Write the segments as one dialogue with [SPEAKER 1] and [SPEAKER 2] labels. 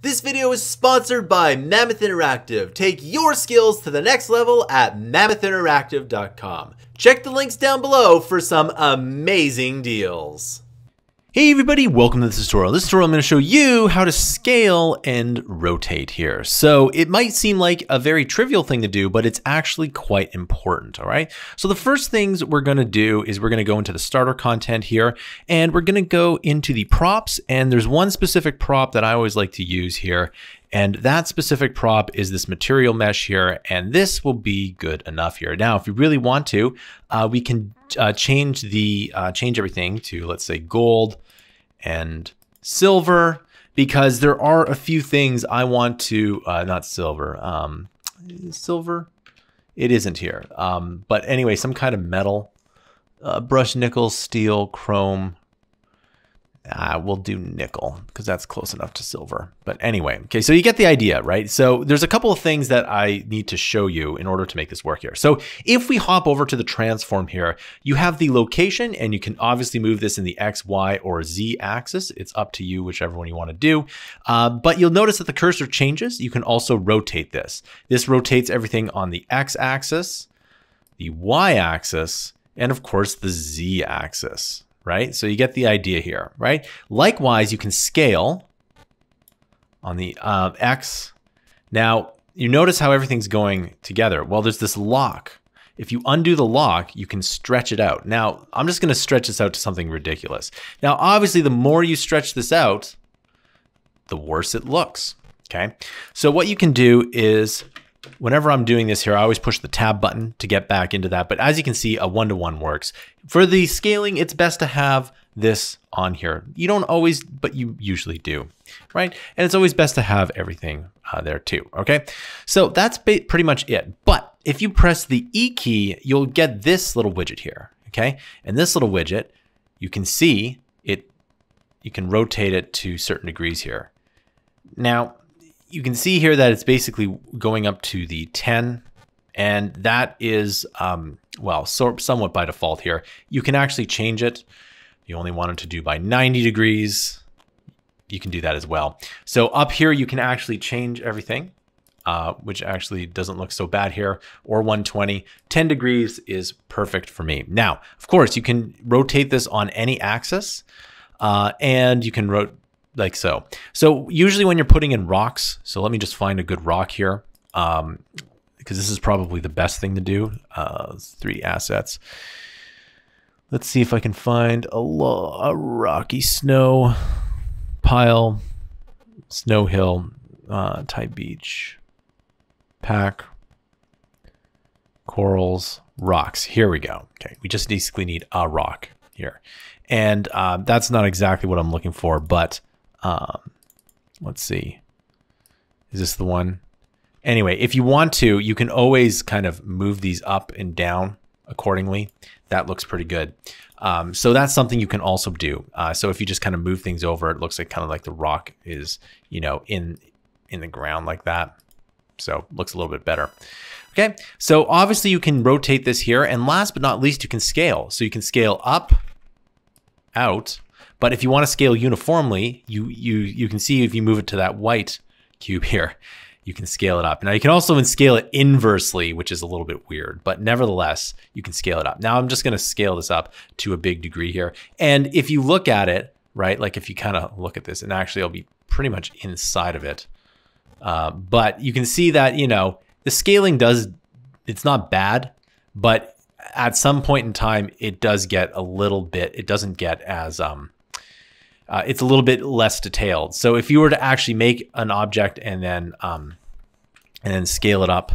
[SPEAKER 1] This video is sponsored by Mammoth Interactive. Take your skills to the next level at mammothinteractive.com. Check the links down below for some amazing deals. Hey everybody, welcome to this tutorial. This tutorial I'm going to show you how to scale and rotate here. So it might seem like a very trivial thing to do, but it's actually quite important, all right? So the first things we're going to do is we're going to go into the starter content here, and we're going to go into the props, and there's one specific prop that I always like to use here, and that specific prop is this material mesh here, and this will be good enough here. Now, if you really want to, uh, we can uh, change the uh, change everything to let's say gold and silver because there are a few things I want to uh, not silver um, silver? It isn't here. Um, but anyway some kind of metal uh, brushed nickel steel chrome uh, we'll do nickel because that's close enough to silver. But anyway, okay, so you get the idea, right? So there's a couple of things that I need to show you in order to make this work here. So if we hop over to the transform here, you have the location and you can obviously move this in the X, Y, or Z axis. It's up to you, whichever one you want to do. Uh, but you'll notice that the cursor changes. You can also rotate this. This rotates everything on the X axis, the Y axis, and of course the Z axis right? So you get the idea here, right? Likewise, you can scale on the uh, X. Now, you notice how everything's going together. Well, there's this lock. If you undo the lock, you can stretch it out. Now, I'm just going to stretch this out to something ridiculous. Now, obviously, the more you stretch this out, the worse it looks. Okay. So what you can do is whenever I'm doing this here, I always push the tab button to get back into that. But as you can see, a one-to-one -one works. For the scaling, it's best to have this on here. You don't always, but you usually do, right? And it's always best to have everything uh, there too, okay? So that's pretty much it. But if you press the E key, you'll get this little widget here, okay? And this little widget, you can see it, you can rotate it to certain degrees here. Now, you can see here that it's basically going up to the 10 and that is, um, well, so, somewhat by default here. You can actually change it. You only want it to do by 90 degrees. You can do that as well. So up here, you can actually change everything, uh, which actually doesn't look so bad here, or 120. 10 degrees is perfect for me. Now, of course, you can rotate this on any axis, uh, and you can rotate like so. So usually when you're putting in rocks, so let me just find a good rock here, um, because this is probably the best thing to do. Uh, three assets. Let's see if I can find a, a rocky snow pile, snow hill, uh, type beach, pack, corals, rocks. Here we go. Okay, we just basically need a rock here. And uh, that's not exactly what I'm looking for, but um, let's see. Is this the one? Anyway, if you want to, you can always kind of move these up and down accordingly. That looks pretty good. Um, so that's something you can also do. Uh, so if you just kind of move things over, it looks like kind of like the rock is, you know, in in the ground like that. So looks a little bit better. Okay, so obviously you can rotate this here. And last but not least, you can scale. So you can scale up, out, but if you want to scale uniformly, you you you can see if you move it to that white cube here, you can scale it up. Now you can also scale it inversely, which is a little bit weird, but nevertheless, you can scale it up. Now I'm just going to scale this up to a big degree here. And if you look at it, right, like if you kind of look at this, and actually I'll be pretty much inside of it. Uh, but you can see that, you know, the scaling does, it's not bad, but at some point in time, it does get a little bit, it doesn't get as, um, uh, it's a little bit less detailed. So if you were to actually make an object and then um, and then scale it up,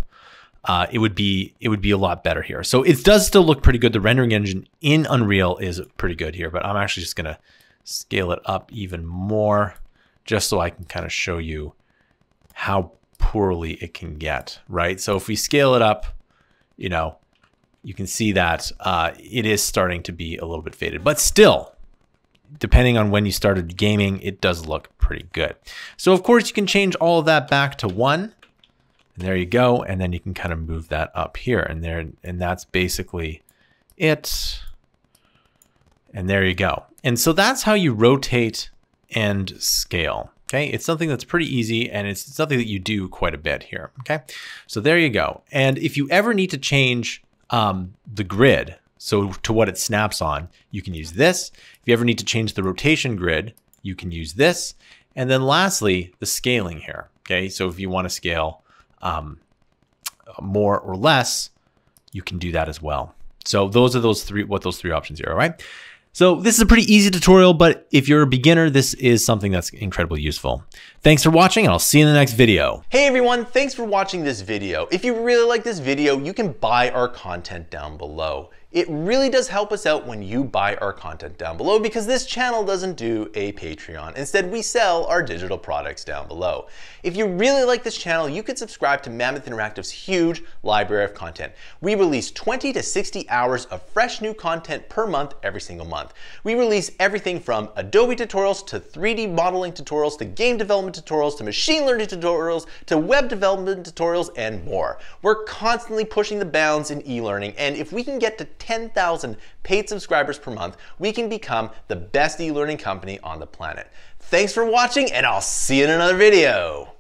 [SPEAKER 1] uh, it would be it would be a lot better here. So it does still look pretty good. The rendering engine in Unreal is pretty good here, but I'm actually just gonna scale it up even more just so I can kind of show you how poorly it can get, right? So if we scale it up, you know, you can see that uh, it is starting to be a little bit faded, but still depending on when you started gaming, it does look pretty good. So of course you can change all of that back to one. And there you go. And then you can kind of move that up here and there. And that's basically it. And there you go. And so that's how you rotate and scale.
[SPEAKER 2] Okay, it's something that's pretty easy and it's something that you do quite a bit here. Okay, so there you go. And if you ever need to change um, the grid, so to what it snaps on, you can use this. If you ever need to change the rotation grid, you can use this. And then lastly, the scaling here. Okay, so if you want to scale um, more or less, you can do that as well. So those are those three, what those three options here, all right? So this is a pretty easy tutorial, but if you're a beginner, this is something that's incredibly useful. Thanks for watching, and I'll see you in the next video.
[SPEAKER 1] Hey everyone, thanks for watching this video. If you really like this video, you can buy our content down below. It really does help us out when you buy our content down below because this channel doesn't do a Patreon. Instead, we sell our digital products down below. If you really like this channel, you could subscribe to Mammoth Interactive's huge library of content. We release 20 to 60 hours of fresh new content per month every single month. We release everything from Adobe tutorials to 3D modeling tutorials to game development tutorials to machine learning tutorials to web development tutorials and more. We're constantly pushing the bounds in e-learning and if we can get to 10,000 paid subscribers per month, we can become the best e-learning company on the planet. Thanks for watching and I'll see you in another video.